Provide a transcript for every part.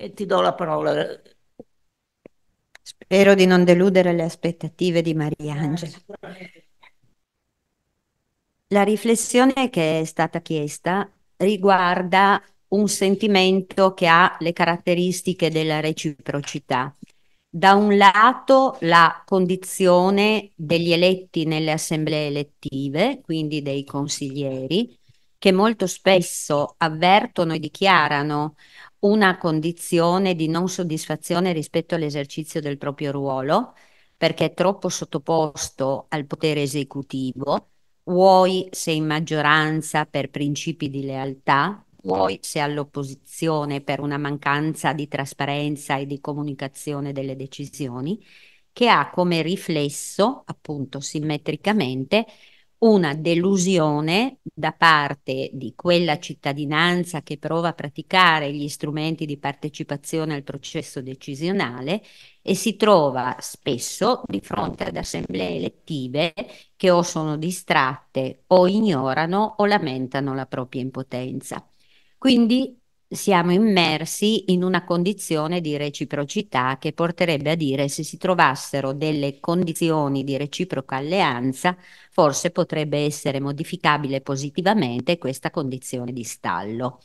e ti do la parola. Spero di non deludere le aspettative di Mariangela. La riflessione che è stata chiesta riguarda un sentimento che ha le caratteristiche della reciprocità. Da un lato la condizione degli eletti nelle assemblee elettive, quindi dei consiglieri, che molto spesso avvertono e dichiarano una condizione di non soddisfazione rispetto all'esercizio del proprio ruolo, perché è troppo sottoposto al potere esecutivo, vuoi se in maggioranza per principi di lealtà, vuoi se all'opposizione per una mancanza di trasparenza e di comunicazione delle decisioni, che ha come riflesso, appunto simmetricamente, una delusione da parte di quella cittadinanza che prova a praticare gli strumenti di partecipazione al processo decisionale e si trova spesso di fronte ad assemblee elettive che o sono distratte o ignorano o lamentano la propria impotenza. Quindi siamo immersi in una condizione di reciprocità che porterebbe a dire se si trovassero delle condizioni di reciproca alleanza, forse potrebbe essere modificabile positivamente questa condizione di stallo.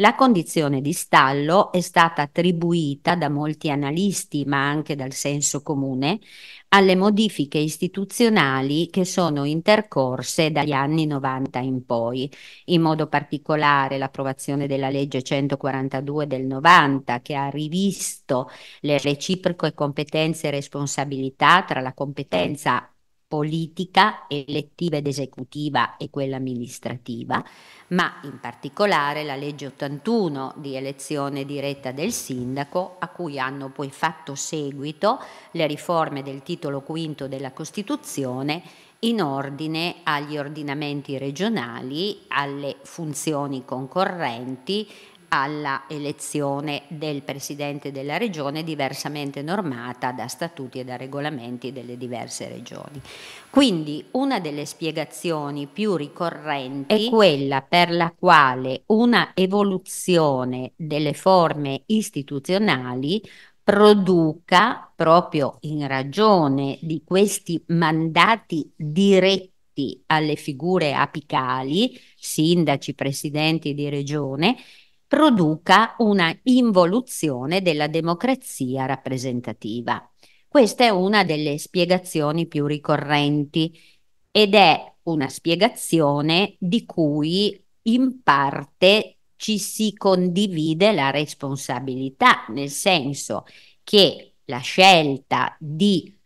La condizione di stallo è stata attribuita da molti analisti, ma anche dal senso comune, alle modifiche istituzionali che sono intercorse dagli anni 90 in poi, in modo particolare l'approvazione della legge 142 del 90 che ha rivisto le reciproche competenze e responsabilità tra la competenza politica, elettiva ed esecutiva e quella amministrativa, ma in particolare la legge 81 di elezione diretta del sindaco, a cui hanno poi fatto seguito le riforme del titolo quinto della Costituzione in ordine agli ordinamenti regionali, alle funzioni concorrenti, alla elezione del Presidente della Regione diversamente normata da statuti e da regolamenti delle diverse regioni. Quindi una delle spiegazioni più ricorrenti è quella per la quale una evoluzione delle forme istituzionali produca, proprio in ragione di questi mandati diretti alle figure apicali, sindaci, presidenti di regione, produca una involuzione della democrazia rappresentativa. Questa è una delle spiegazioni più ricorrenti ed è una spiegazione di cui in parte ci si condivide la responsabilità, nel senso che la scelta di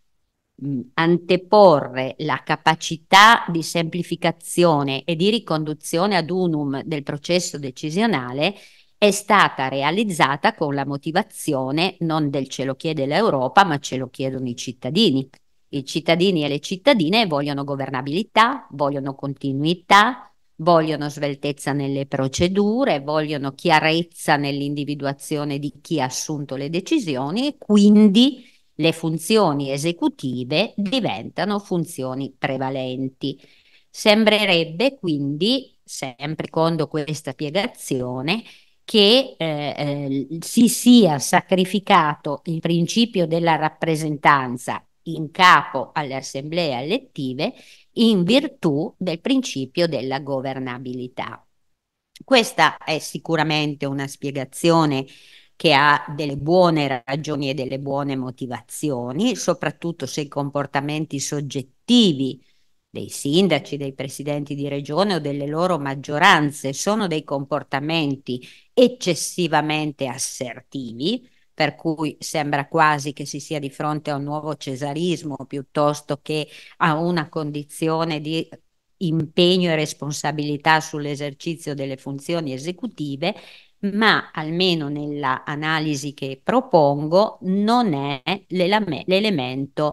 anteporre la capacità di semplificazione e di riconduzione ad unum del processo decisionale è stata realizzata con la motivazione non del ce lo chiede l'Europa, ma ce lo chiedono i cittadini. I cittadini e le cittadine vogliono governabilità, vogliono continuità, vogliono sveltezza nelle procedure, vogliono chiarezza nell'individuazione di chi ha assunto le decisioni e quindi le funzioni esecutive diventano funzioni prevalenti. Sembrerebbe quindi, sempre secondo questa spiegazione, che eh, eh, si sia sacrificato il principio della rappresentanza in capo alle assemblee elettive in virtù del principio della governabilità. Questa è sicuramente una spiegazione che ha delle buone ragioni e delle buone motivazioni, soprattutto se i comportamenti soggettivi dei sindaci, dei presidenti di regione o delle loro maggioranze sono dei comportamenti eccessivamente assertivi, per cui sembra quasi che si sia di fronte a un nuovo cesarismo piuttosto che a una condizione di impegno e responsabilità sull'esercizio delle funzioni esecutive ma almeno nella analisi che propongo non è l'elemento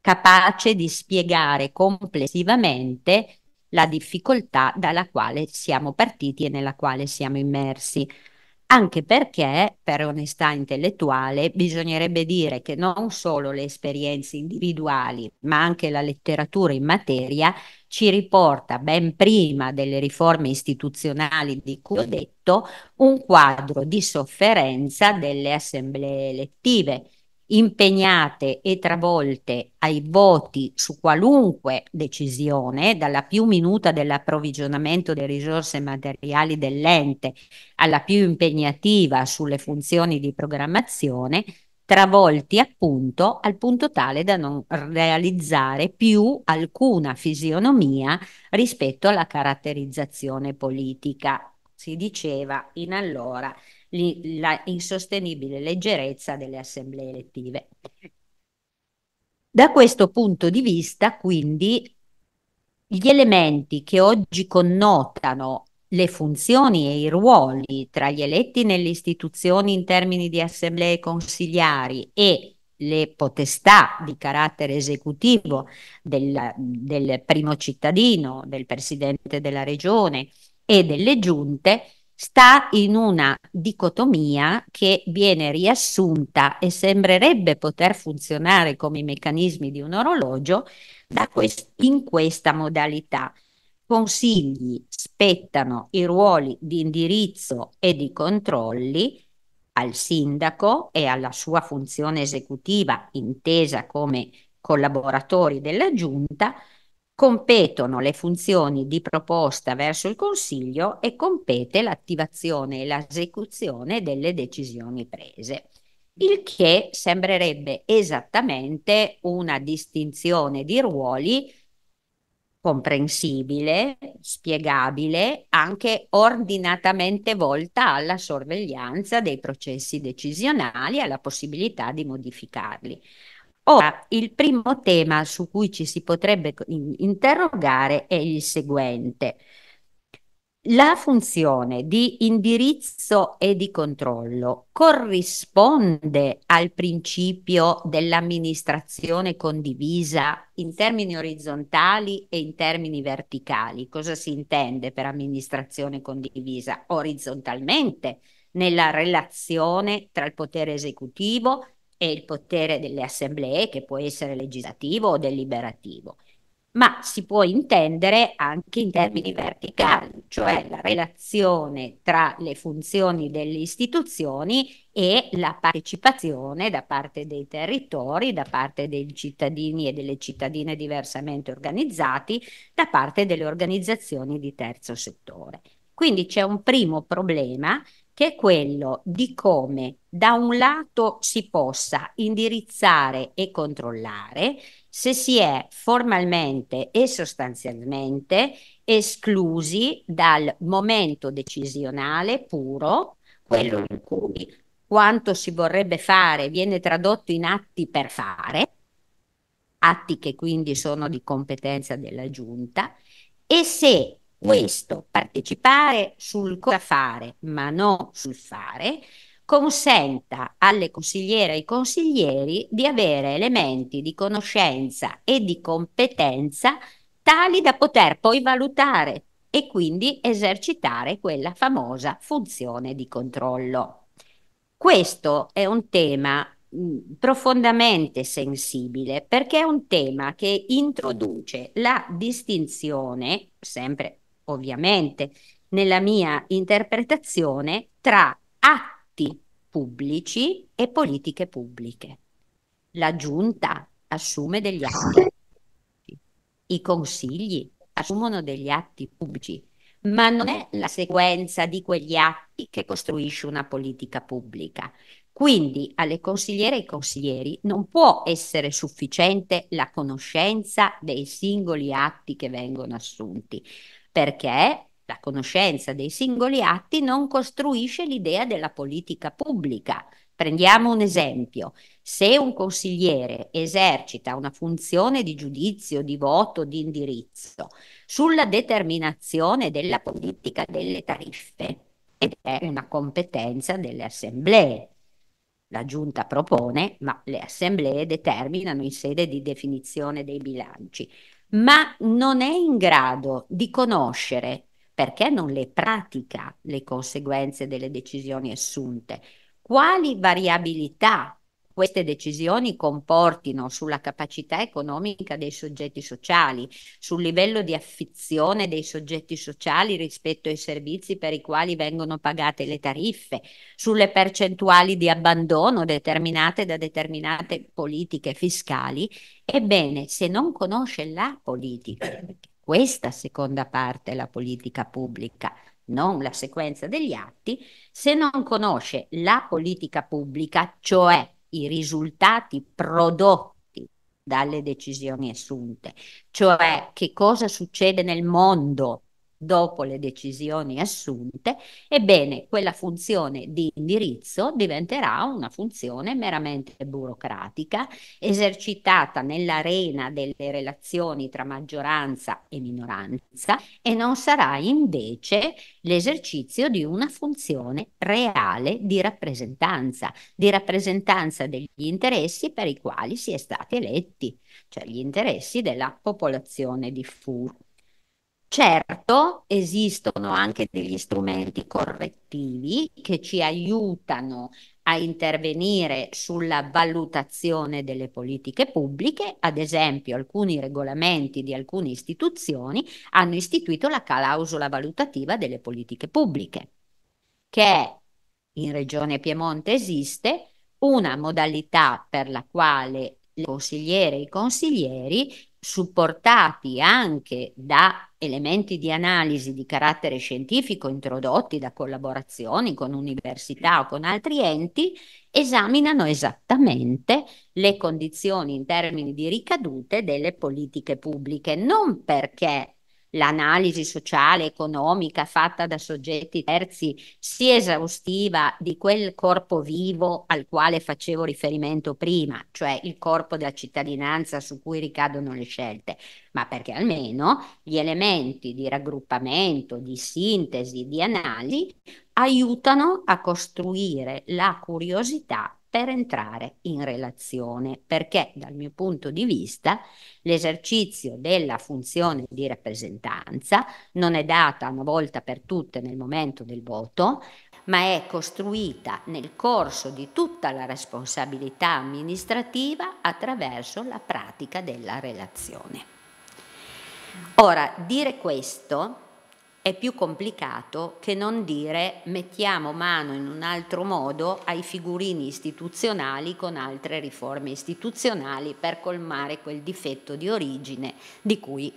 capace di spiegare complessivamente la difficoltà dalla quale siamo partiti e nella quale siamo immersi. Anche perché, per onestà intellettuale, bisognerebbe dire che non solo le esperienze individuali, ma anche la letteratura in materia ci riporta, ben prima delle riforme istituzionali di cui ho detto, un quadro di sofferenza delle assemblee elettive impegnate e travolte ai voti su qualunque decisione, dalla più minuta dell'approvvigionamento delle risorse materiali dell'ente alla più impegnativa sulle funzioni di programmazione, travolti appunto al punto tale da non realizzare più alcuna fisionomia rispetto alla caratterizzazione politica. Si diceva in allora la insostenibile leggerezza delle assemblee elettive. Da questo punto di vista, quindi, gli elementi che oggi connotano le funzioni e i ruoli tra gli eletti nelle istituzioni in termini di assemblee consigliari e le potestà di carattere esecutivo del, del primo cittadino, del presidente della regione e delle giunte sta in una dicotomia che viene riassunta e sembrerebbe poter funzionare come i meccanismi di un orologio quest in questa modalità. Consigli spettano i ruoli di indirizzo e di controlli al sindaco e alla sua funzione esecutiva intesa come collaboratori della giunta, competono le funzioni di proposta verso il Consiglio e compete l'attivazione e l'esecuzione delle decisioni prese. Il che sembrerebbe esattamente una distinzione di ruoli comprensibile, spiegabile, anche ordinatamente volta alla sorveglianza dei processi decisionali e alla possibilità di modificarli. Ora, il primo tema su cui ci si potrebbe interrogare è il seguente. La funzione di indirizzo e di controllo corrisponde al principio dell'amministrazione condivisa in termini orizzontali e in termini verticali. Cosa si intende per amministrazione condivisa? Orizzontalmente, nella relazione tra il potere esecutivo e il potere delle assemblee, che può essere legislativo o deliberativo, ma si può intendere anche in termini verticali, cioè la relazione tra le funzioni delle istituzioni e la partecipazione da parte dei territori, da parte dei cittadini e delle cittadine diversamente organizzati, da parte delle organizzazioni di terzo settore. Quindi c'è un primo problema che è quello di come da un lato si possa indirizzare e controllare se si è formalmente e sostanzialmente esclusi dal momento decisionale puro, quello in cui quanto si vorrebbe fare viene tradotto in atti per fare, atti che quindi sono di competenza della giunta, e se questo, partecipare sul cosa fare, ma non sul fare, consenta alle consigliere e ai consiglieri di avere elementi di conoscenza e di competenza tali da poter poi valutare e quindi esercitare quella famosa funzione di controllo. Questo è un tema profondamente sensibile perché è un tema che introduce la distinzione, sempre ovviamente nella mia interpretazione, tra atti pubblici e politiche pubbliche. La giunta assume degli atti, i consigli assumono degli atti pubblici, ma non è la sequenza di quegli atti che costruisce una politica pubblica. Quindi alle consigliere e ai consiglieri non può essere sufficiente la conoscenza dei singoli atti che vengono assunti, perché la conoscenza dei singoli atti non costruisce l'idea della politica pubblica. Prendiamo un esempio. Se un consigliere esercita una funzione di giudizio, di voto, di indirizzo sulla determinazione della politica delle tariffe, ed è una competenza delle assemblee, la giunta propone, ma le assemblee determinano in sede di definizione dei bilanci, ma non è in grado di conoscere perché non le pratica le conseguenze delle decisioni assunte. Quali variabilità queste decisioni comportino sulla capacità economica dei soggetti sociali, sul livello di affizione dei soggetti sociali rispetto ai servizi per i quali vengono pagate le tariffe, sulle percentuali di abbandono determinate da determinate politiche fiscali, ebbene, se non conosce la politica, questa seconda parte è la politica pubblica, non la sequenza degli atti, se non conosce la politica pubblica, cioè i risultati prodotti dalle decisioni assunte, cioè che cosa succede nel mondo dopo le decisioni assunte, ebbene quella funzione di indirizzo diventerà una funzione meramente burocratica, esercitata nell'arena delle relazioni tra maggioranza e minoranza e non sarà invece l'esercizio di una funzione reale di rappresentanza, di rappresentanza degli interessi per i quali si è stati eletti, cioè gli interessi della popolazione diffusa. Certo, esistono anche degli strumenti correttivi che ci aiutano a intervenire sulla valutazione delle politiche pubbliche, ad esempio alcuni regolamenti di alcune istituzioni hanno istituito la clausola valutativa delle politiche pubbliche, che in Regione Piemonte esiste una modalità per la quale le consigliere e i consiglieri supportati anche da elementi di analisi di carattere scientifico introdotti da collaborazioni con università o con altri enti, esaminano esattamente le condizioni in termini di ricadute delle politiche pubbliche, non perché l'analisi sociale, economica fatta da soggetti terzi sia esaustiva di quel corpo vivo al quale facevo riferimento prima, cioè il corpo della cittadinanza su cui ricadono le scelte, ma perché almeno gli elementi di raggruppamento, di sintesi, di analisi aiutano a costruire la curiosità per entrare in relazione, perché dal mio punto di vista l'esercizio della funzione di rappresentanza non è data una volta per tutte nel momento del voto, ma è costruita nel corso di tutta la responsabilità amministrativa attraverso la pratica della relazione. Ora, dire questo è più complicato che non dire mettiamo mano in un altro modo ai figurini istituzionali con altre riforme istituzionali per colmare quel difetto di origine di cui,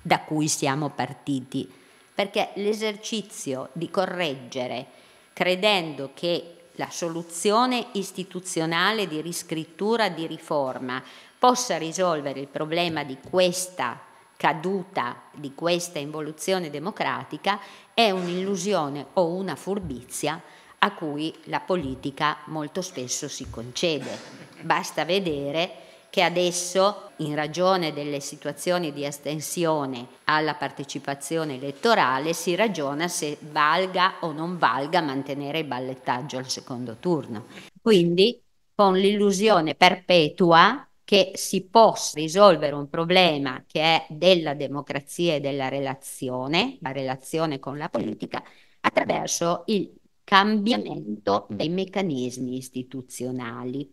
da cui siamo partiti. Perché l'esercizio di correggere credendo che la soluzione istituzionale di riscrittura, di riforma possa risolvere il problema di questa caduta di questa involuzione democratica è un'illusione o una furbizia a cui la politica molto spesso si concede. Basta vedere che adesso, in ragione delle situazioni di astensione alla partecipazione elettorale, si ragiona se valga o non valga mantenere il ballettaggio al secondo turno. Quindi, con l'illusione perpetua che si possa risolvere un problema che è della democrazia e della relazione, la relazione con la politica, attraverso il cambiamento dei meccanismi istituzionali.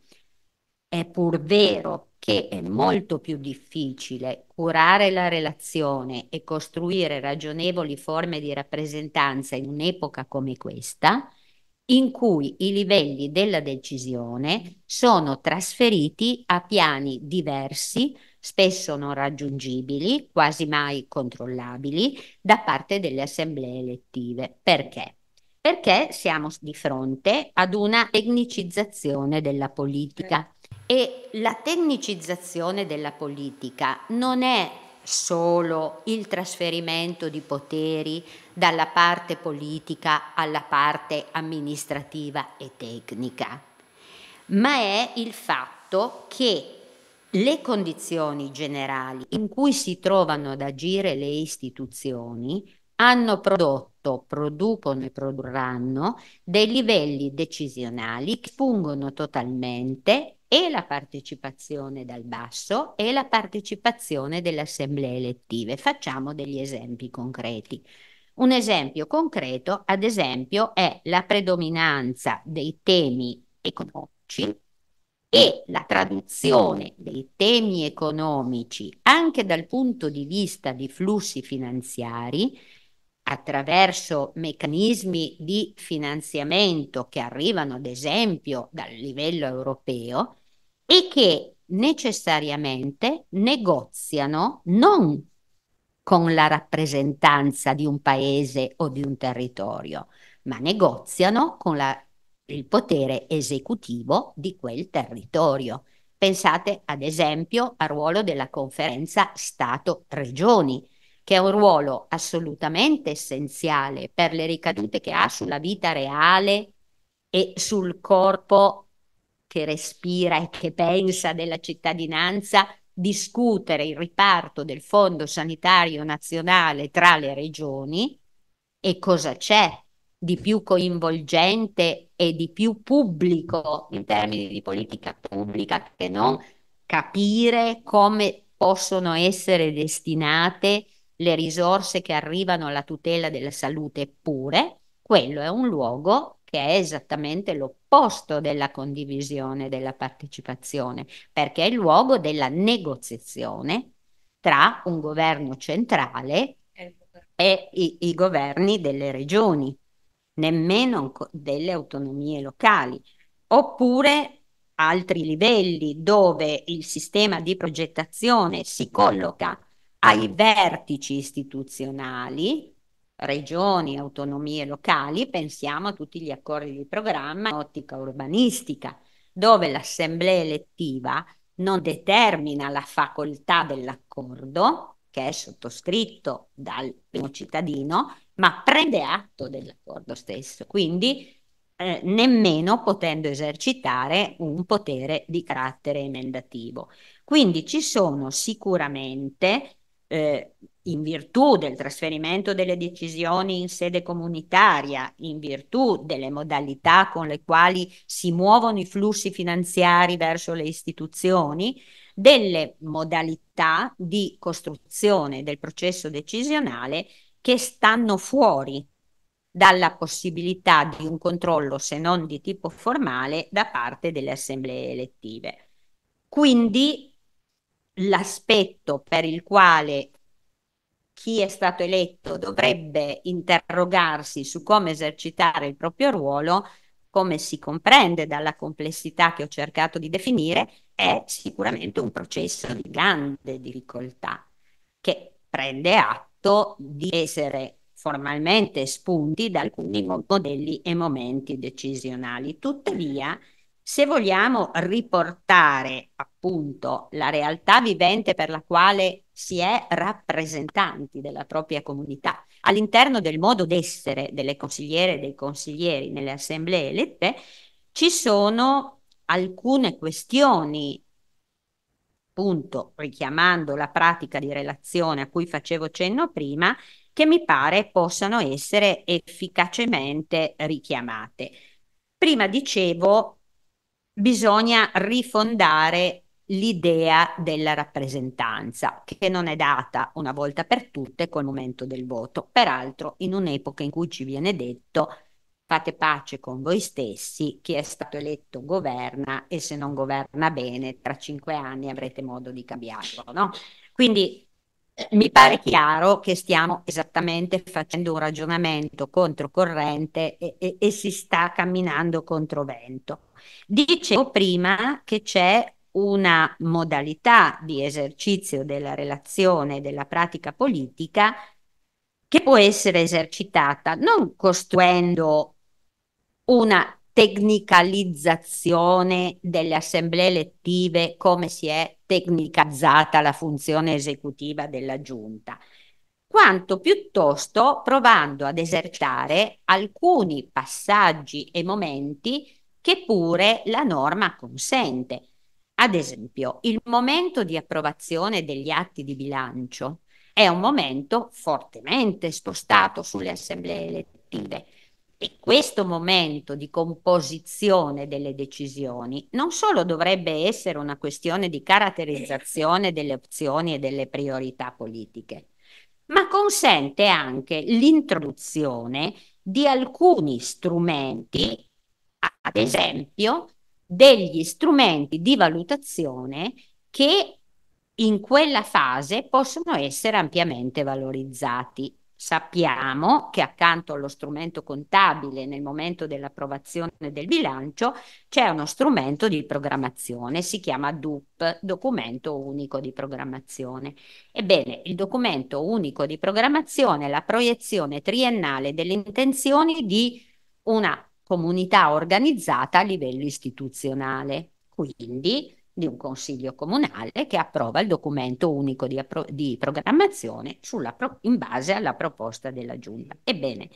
È pur vero che è molto più difficile curare la relazione e costruire ragionevoli forme di rappresentanza in un'epoca come questa, in cui i livelli della decisione sono trasferiti a piani diversi, spesso non raggiungibili, quasi mai controllabili, da parte delle assemblee elettive. Perché? Perché siamo di fronte ad una tecnicizzazione della politica e la tecnicizzazione della politica non è solo il trasferimento di poteri dalla parte politica alla parte amministrativa e tecnica, ma è il fatto che le condizioni generali in cui si trovano ad agire le istituzioni hanno prodotto, producono e produrranno dei livelli decisionali che fungono totalmente e la partecipazione dal basso e la partecipazione delle assemblee elettive. Facciamo degli esempi concreti. Un esempio concreto, ad esempio, è la predominanza dei temi economici e la traduzione dei temi economici anche dal punto di vista di flussi finanziari attraverso meccanismi di finanziamento che arrivano ad esempio dal livello europeo e che necessariamente negoziano non con la rappresentanza di un paese o di un territorio, ma negoziano con la, il potere esecutivo di quel territorio. Pensate ad esempio al ruolo della conferenza Stato-Regioni, che è un ruolo assolutamente essenziale per le ricadute che ha sulla vita reale e sul corpo che respira e che pensa della cittadinanza, discutere il riparto del Fondo Sanitario Nazionale tra le regioni e cosa c'è di più coinvolgente e di più pubblico in termini di politica pubblica che non capire come possono essere destinate le risorse che arrivano alla tutela della salute, eppure quello è un luogo che è esattamente l'opposto della condivisione, della partecipazione, perché è il luogo della negoziazione tra un governo centrale e i, i governi delle regioni, nemmeno delle autonomie locali, oppure altri livelli dove il sistema di progettazione si colloca ai vertici istituzionali regioni, autonomie locali, pensiamo a tutti gli accordi di programma in ottica urbanistica, dove l'assemblea elettiva non determina la facoltà dell'accordo, che è sottoscritto dal primo cittadino, ma prende atto dell'accordo stesso, quindi eh, nemmeno potendo esercitare un potere di carattere emendativo. Quindi ci sono sicuramente eh, in virtù del trasferimento delle decisioni in sede comunitaria, in virtù delle modalità con le quali si muovono i flussi finanziari verso le istituzioni, delle modalità di costruzione del processo decisionale che stanno fuori dalla possibilità di un controllo, se non di tipo formale, da parte delle assemblee elettive. Quindi l'aspetto per il quale chi è stato eletto dovrebbe interrogarsi su come esercitare il proprio ruolo, come si comprende dalla complessità che ho cercato di definire, è sicuramente un processo di grande difficoltà che prende atto di essere formalmente spunti da alcuni modelli e momenti decisionali. Tuttavia, se vogliamo riportare appunto la realtà vivente per la quale si è rappresentanti della propria comunità all'interno del modo d'essere delle consigliere e dei consiglieri nelle assemblee elette, ci sono alcune questioni appunto richiamando la pratica di relazione a cui facevo cenno prima, che mi pare possano essere efficacemente richiamate. Prima dicevo bisogna rifondare l'idea della rappresentanza, che non è data una volta per tutte col momento del voto. Peraltro, in un'epoca in cui ci viene detto fate pace con voi stessi, chi è stato eletto governa e se non governa bene, tra cinque anni avrete modo di cambiarlo. No? Quindi mi pare chiaro che stiamo esattamente facendo un ragionamento controcorrente e, e, e si sta camminando contro vento. Dicevo prima che c'è una modalità di esercizio della relazione, della pratica politica che può essere esercitata non costruendo una tecnicalizzazione delle assemblee elettive come si è tecnicazzata la funzione esecutiva della giunta, quanto piuttosto provando ad esercitare alcuni passaggi e momenti che pure la norma consente. Ad esempio, il momento di approvazione degli atti di bilancio è un momento fortemente spostato sulle assemblee elettive e questo momento di composizione delle decisioni non solo dovrebbe essere una questione di caratterizzazione delle opzioni e delle priorità politiche, ma consente anche l'introduzione di alcuni strumenti, ad esempio degli strumenti di valutazione che in quella fase possono essere ampiamente valorizzati. Sappiamo che accanto allo strumento contabile nel momento dell'approvazione del bilancio c'è uno strumento di programmazione, si chiama DUP, documento unico di programmazione. Ebbene, il documento unico di programmazione è la proiezione triennale delle intenzioni di una comunità organizzata a livello istituzionale. Quindi di un consiglio comunale che approva il documento unico di, di programmazione pro in base alla proposta della giunta. Ebbene,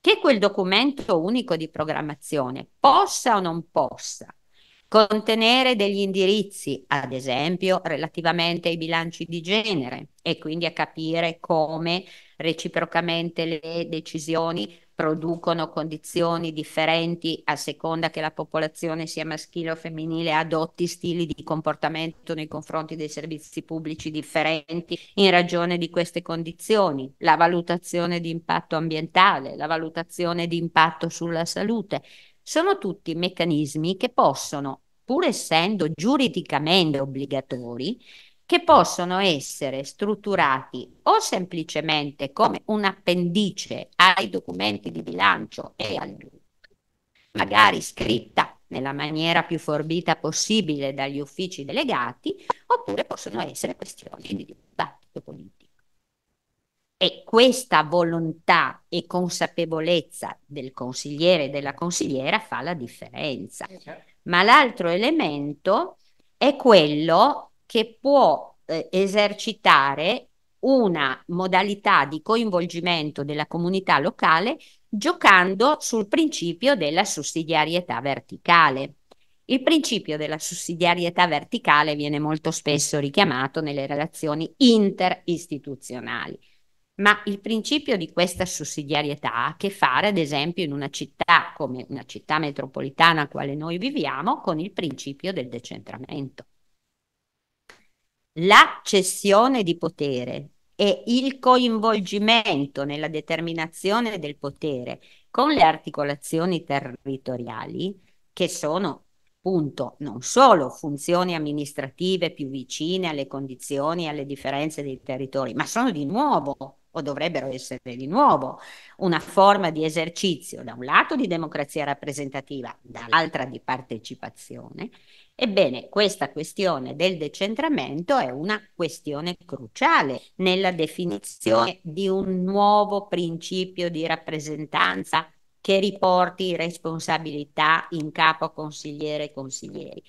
che quel documento unico di programmazione possa o non possa contenere degli indirizzi, ad esempio relativamente ai bilanci di genere e quindi a capire come reciprocamente le decisioni producono condizioni differenti a seconda che la popolazione sia maschile o femminile, adotti stili di comportamento nei confronti dei servizi pubblici differenti in ragione di queste condizioni, la valutazione di impatto ambientale, la valutazione di impatto sulla salute, sono tutti meccanismi che possono, pur essendo giuridicamente obbligatori, che possono essere strutturati o semplicemente come un appendice ai documenti di bilancio e al magari scritta nella maniera più forbita possibile dagli uffici delegati, oppure possono essere questioni di dibattito politico. E questa volontà e consapevolezza del consigliere e della consigliera fa la differenza. Eh, certo. Ma l'altro elemento è quello che può eh, esercitare una modalità di coinvolgimento della comunità locale giocando sul principio della sussidiarietà verticale. Il principio della sussidiarietà verticale viene molto spesso richiamato nelle relazioni interistituzionali, ma il principio di questa sussidiarietà ha a che fare, ad esempio, in una città come una città metropolitana quale noi viviamo, con il principio del decentramento la cessione di potere e il coinvolgimento nella determinazione del potere con le articolazioni territoriali, che sono appunto non solo funzioni amministrative più vicine alle condizioni e alle differenze dei territori, ma sono di nuovo o dovrebbero essere di nuovo una forma di esercizio da un lato di democrazia rappresentativa, dall'altra di partecipazione Ebbene, questa questione del decentramento è una questione cruciale nella definizione di un nuovo principio di rappresentanza che riporti responsabilità in capo a consigliere e consiglieri.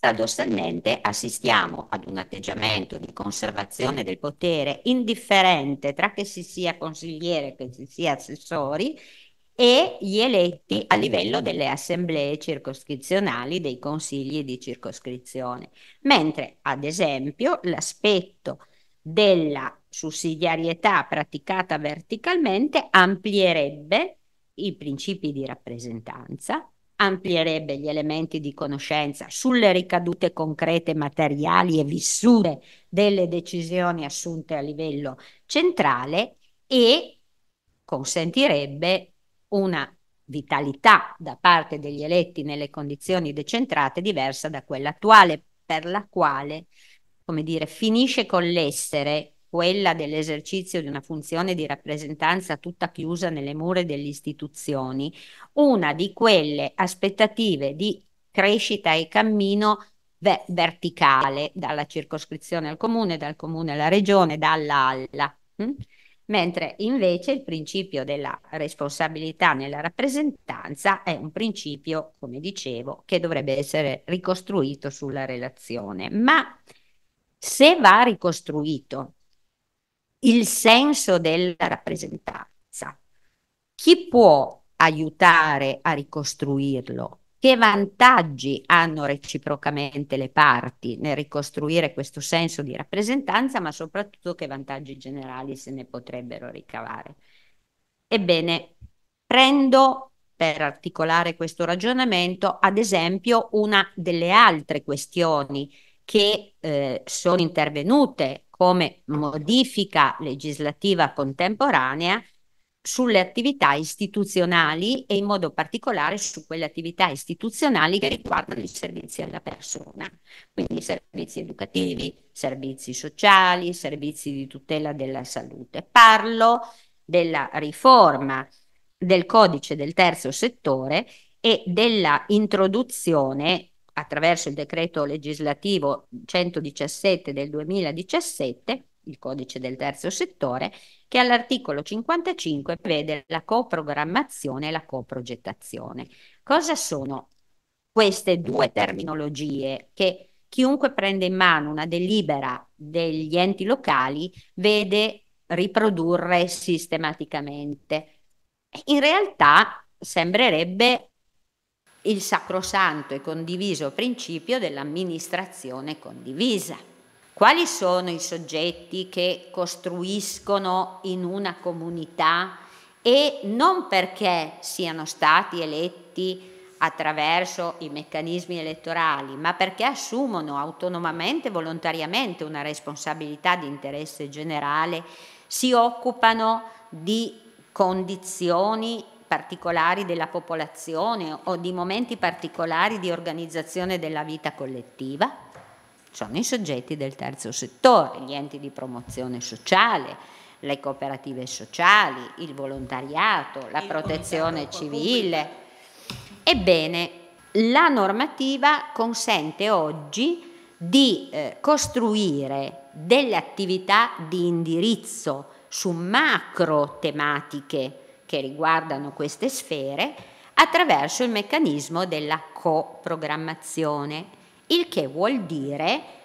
Paradossalmente assistiamo ad un atteggiamento di conservazione del potere indifferente tra che si sia consigliere e che si sia assessori e gli eletti a livello delle assemblee circoscrizionali dei consigli di circoscrizione, mentre ad esempio l'aspetto della sussidiarietà praticata verticalmente amplierebbe i principi di rappresentanza, amplierebbe gli elementi di conoscenza sulle ricadute concrete, materiali e vissute delle decisioni assunte a livello centrale e consentirebbe una vitalità da parte degli eletti nelle condizioni decentrate diversa da quella attuale, per la quale, come dire, finisce con l'essere quella dell'esercizio di una funzione di rappresentanza tutta chiusa nelle mura delle istituzioni, una di quelle aspettative di crescita e cammino ve- verticale dalla circoscrizione al comune, dal comune alla regione, dalla alla. Hm? Mentre invece il principio della responsabilità nella rappresentanza è un principio, come dicevo, che dovrebbe essere ricostruito sulla relazione. Ma se va ricostruito il senso della rappresentanza, chi può aiutare a ricostruirlo? Che vantaggi hanno reciprocamente le parti nel ricostruire questo senso di rappresentanza, ma soprattutto che vantaggi generali se ne potrebbero ricavare? Ebbene, prendo per articolare questo ragionamento, ad esempio, una delle altre questioni che eh, sono intervenute come modifica legislativa contemporanea sulle attività istituzionali e in modo particolare su quelle attività istituzionali che riguardano i servizi alla persona, quindi servizi educativi, servizi sociali, servizi di tutela della salute. Parlo della riforma del codice del terzo settore e della introduzione attraverso il decreto legislativo 117 del 2017, il codice del terzo settore, che all'articolo 55 prevede la coprogrammazione e la coprogettazione. Cosa sono queste due terminologie che chiunque prende in mano una delibera degli enti locali vede riprodurre sistematicamente? In realtà sembrerebbe il sacrosanto e condiviso principio dell'amministrazione condivisa. Quali sono i soggetti che costruiscono in una comunità e non perché siano stati eletti attraverso i meccanismi elettorali, ma perché assumono autonomamente, volontariamente una responsabilità di interesse generale, si occupano di condizioni particolari della popolazione o di momenti particolari di organizzazione della vita collettiva? Sono i soggetti del terzo settore, gli enti di promozione sociale, le cooperative sociali, il volontariato, la il protezione civile. Ebbene, la normativa consente oggi di eh, costruire delle attività di indirizzo su macro tematiche che riguardano queste sfere attraverso il meccanismo della coprogrammazione il che vuol dire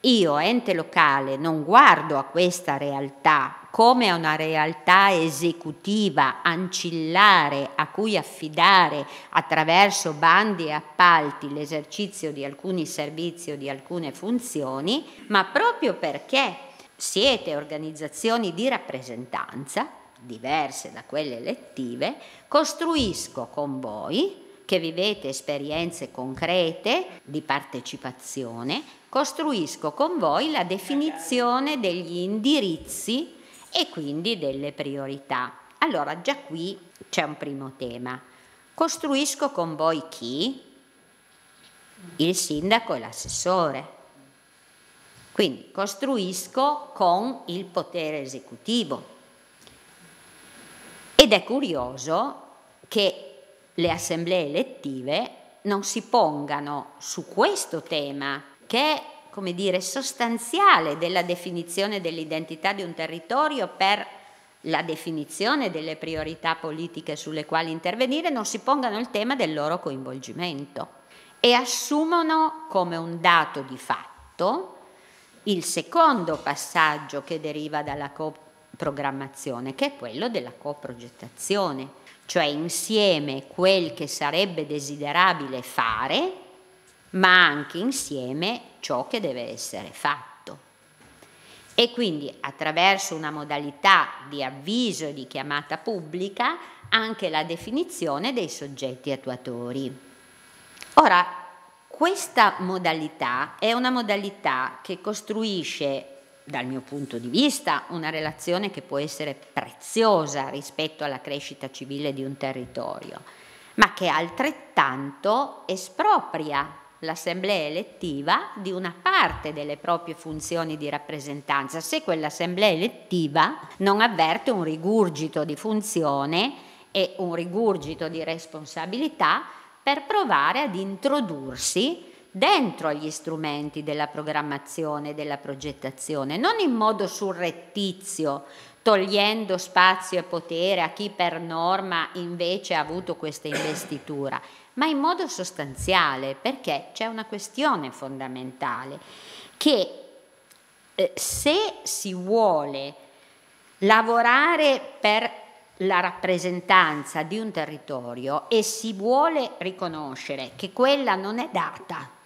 io ente locale non guardo a questa realtà come a una realtà esecutiva ancillare a cui affidare attraverso bandi e appalti l'esercizio di alcuni servizi o di alcune funzioni, ma proprio perché siete organizzazioni di rappresentanza diverse da quelle elettive, costruisco con voi che vivete esperienze concrete di partecipazione, costruisco con voi la definizione degli indirizzi e quindi delle priorità. Allora già qui c'è un primo tema. Costruisco con voi chi? Il sindaco e l'assessore. Quindi costruisco con il potere esecutivo. Ed è curioso che le assemblee elettive non si pongano su questo tema che è come dire sostanziale della definizione dell'identità di un territorio per la definizione delle priorità politiche sulle quali intervenire, non si pongano il tema del loro coinvolgimento e assumono come un dato di fatto il secondo passaggio che deriva dalla coprogrammazione, che è quello della coprogettazione cioè insieme quel che sarebbe desiderabile fare, ma anche insieme ciò che deve essere fatto. E quindi attraverso una modalità di avviso e di chiamata pubblica anche la definizione dei soggetti attuatori. Ora, questa modalità è una modalità che costruisce dal mio punto di vista, una relazione che può essere preziosa rispetto alla crescita civile di un territorio, ma che altrettanto espropria l'assemblea elettiva di una parte delle proprie funzioni di rappresentanza, se quell'assemblea elettiva non avverte un rigurgito di funzione e un rigurgito di responsabilità per provare ad introdursi dentro agli strumenti della programmazione e della progettazione, non in modo surrettizio, togliendo spazio e potere a chi per norma invece ha avuto questa investitura, ma in modo sostanziale, perché c'è una questione fondamentale, che eh, se si vuole lavorare per la rappresentanza di un territorio e si vuole riconoscere che quella non è data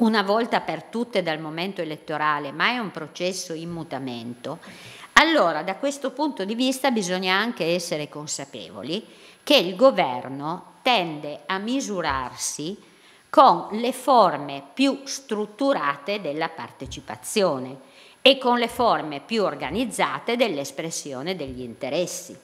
una volta per tutte dal momento elettorale, ma è un processo in mutamento, allora da questo punto di vista bisogna anche essere consapevoli che il governo tende a misurarsi con le forme più strutturate della partecipazione e con le forme più organizzate dell'espressione degli interessi.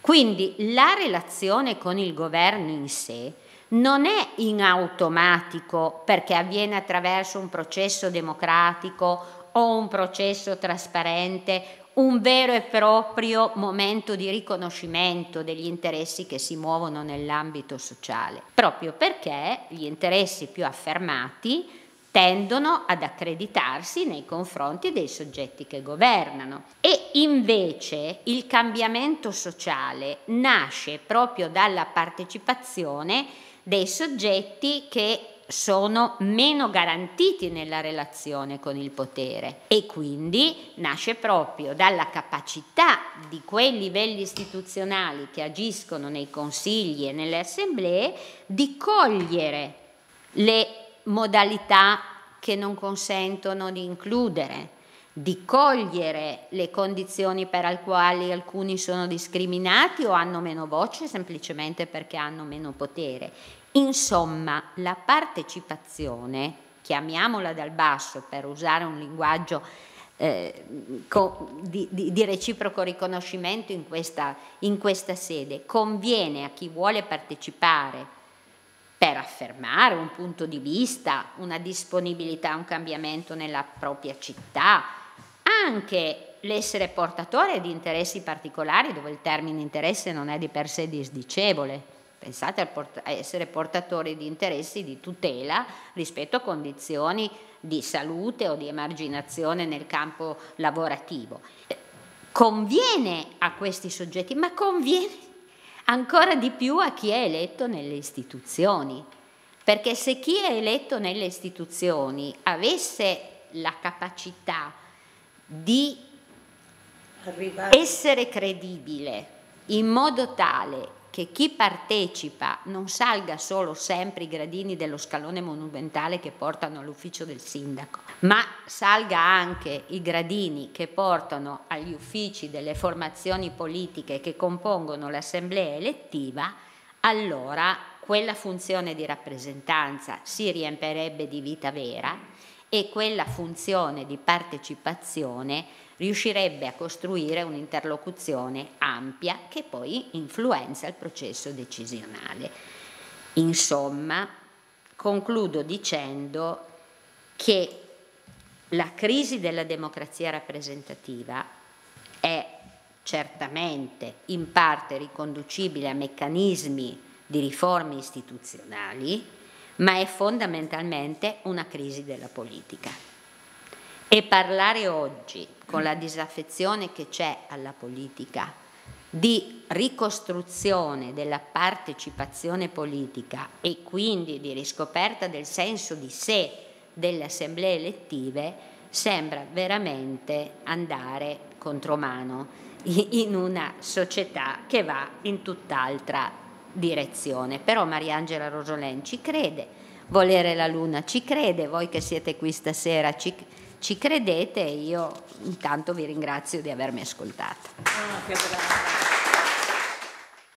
Quindi la relazione con il governo in sé non è in automatico perché avviene attraverso un processo democratico o un processo trasparente, un vero e proprio momento di riconoscimento degli interessi che si muovono nell'ambito sociale, proprio perché gli interessi più affermati tendono ad accreditarsi nei confronti dei soggetti che governano. E invece il cambiamento sociale nasce proprio dalla partecipazione dei soggetti che sono meno garantiti nella relazione con il potere e quindi nasce proprio dalla capacità di quei livelli istituzionali che agiscono nei consigli e nelle assemblee di cogliere le modalità che non consentono di includere, di cogliere le condizioni per le quali alcuni sono discriminati o hanno meno voce semplicemente perché hanno meno potere. Insomma, la partecipazione, chiamiamola dal basso per usare un linguaggio eh, di, di, di, reciproco riconoscimento in questa, in questa sede, conviene a chi vuole partecipare per affermare un punto di vista, una disponibilità a un cambiamento nella propria città, anche l'essere portatore di interessi particolari dove il termine interesse non è di per sé disdicevole. Pensate a, port- a essere portatori di interessi di tutela rispetto a condizioni di salute o di emarginazione nel campo lavorativo. Conviene a questi soggetti, ma conviene ancora di più a chi è eletto nelle istituzioni, perché se chi è eletto nelle istituzioni avesse la capacità di Arrivare. essere credibile in modo tale che chi partecipa non salga solo sempre i gradini dello scalone monumentale che portano all'ufficio del sindaco, ma salga anche i gradini che portano agli uffici delle formazioni politiche che compongono l'assemblea elettiva, allora quella funzione di rappresentanza si riempirebbe di vita vera e quella funzione di partecipazione riuscirebbe a costruire un'interlocuzione ampia che poi influenza il processo decisionale. Insomma, concludo dicendo che la crisi della democrazia rappresentativa è certamente in parte riconducibile a meccanismi di riforme istituzionali, ma è fondamentalmente una crisi della politica. E parlare oggi, con la disaffezione che c'è alla politica, di ricostruzione della partecipazione politica e quindi di riscoperta del senso di sé delle assemblee elettive, sembra veramente andare contromano in una società che va in tutt'altra direzione. Però Mariangela Rosolen ci crede, volere la luna ci crede, voi che siete qui stasera ci, ci credete e io intanto vi ringrazio di avermi ascoltato. Oh,